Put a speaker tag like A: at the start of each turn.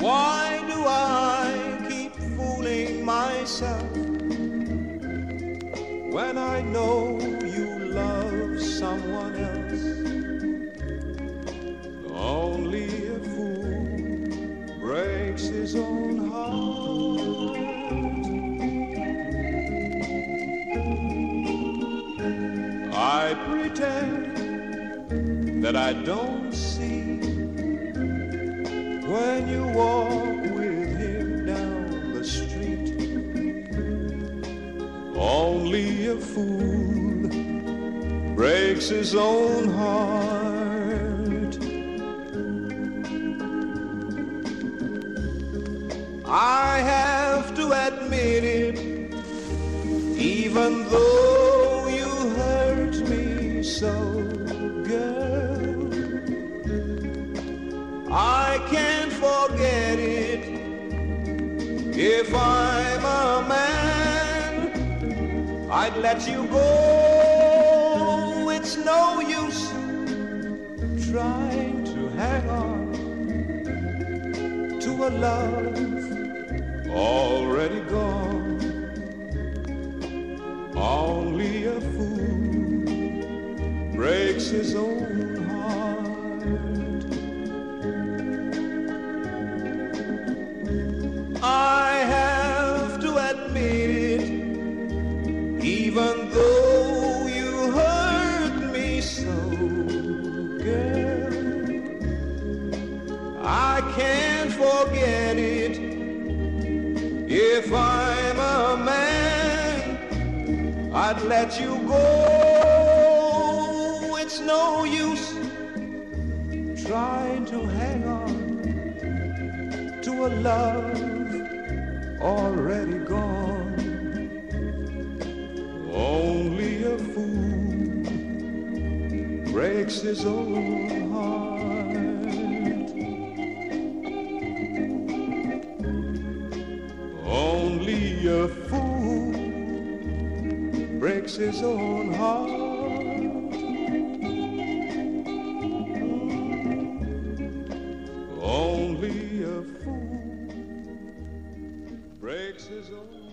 A: Why do I keep fooling myself when I know you love someone else? I pretend that I don't see when you walk with him down the street. Only a fool breaks his own heart. I have to admit it, even though girl. I can't forget it. If I'm a man, I'd let you go. It's no use trying to hang on to a love already gone. Only a fool breaks his own heart. I have to admit it, even though you hurt me so, girl. I can't forget it. If I'm a man, I'd let you go. To hang on to a love already gone. Only a fool breaks his own heart. Only a fool breaks his own heart. A fool. Breaks his own